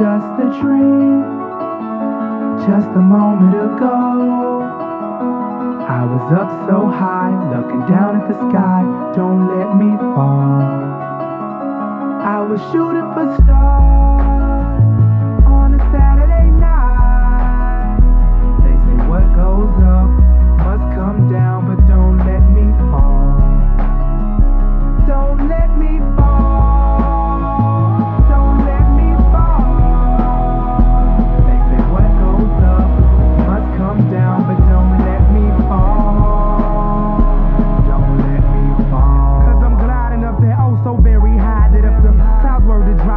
just a dream, just a moment ago. I was up so high, looking down at the sky. Don't let me fall. I was shooting for stars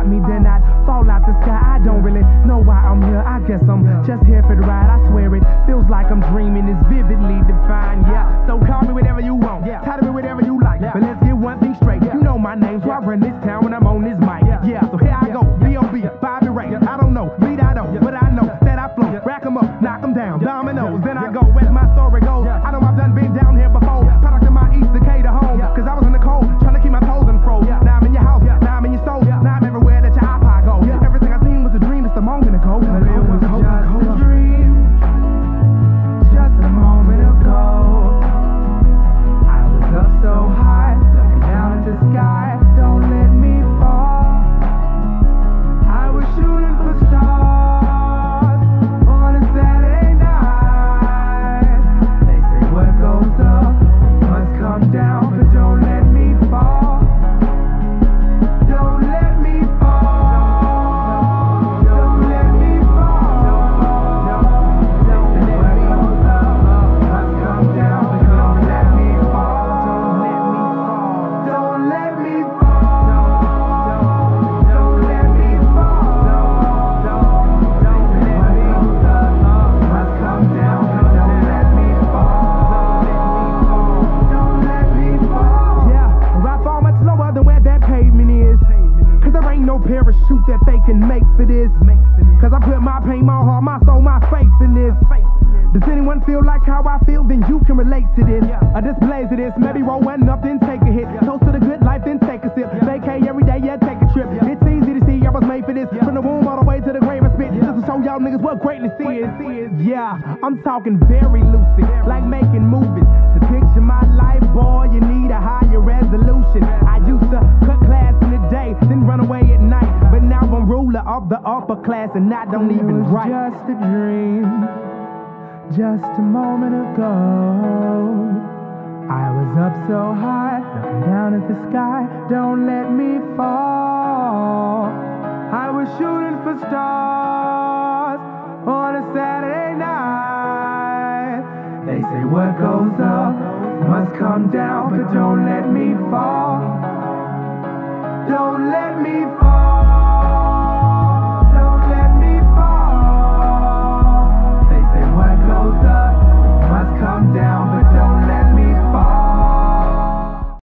me, then I'd fall out the sky. I don't really know why I'm here. I guess I'm just here for the ride. I swear it feels like I'm dreaming. It's vividly defined. Yeah. So call me whatever you want. Yeah. Title me whatever you like. Yeah. But let's get one thing straight. You know my name, so I run this town when I'm on this mic. Yeah. So here I go. B.O.B. Bobby Ray. I don't know. Beat I don't. But I know that I flow. Rack 'em up. Knock 'em down. Dominoes. Then I go. As my story goes. Parachute that they can make for this. Cause I put my pain, my heart, my soul, my faith in this. Does anyone feel like how I feel? Then you can relate to this. A displays of this. Maybe roll one up, then take a hit. Toast to the good life, then take a sip. Vacay every day, yeah, take a trip. It's easy to see I was made for this. From the womb all the way to the grave, I spit. Just to show y'all niggas what greatness is. Yeah, I'm talking very lucid, like making movies. To picture of the upper class, and I don't It even was write. just a dream, just a moment ago. I was up so high, looking down at the sky. Don't let me fall. I was shooting for stars on a Saturday night. They say what goes up must come down, but don't let me fall. Don't let me fall.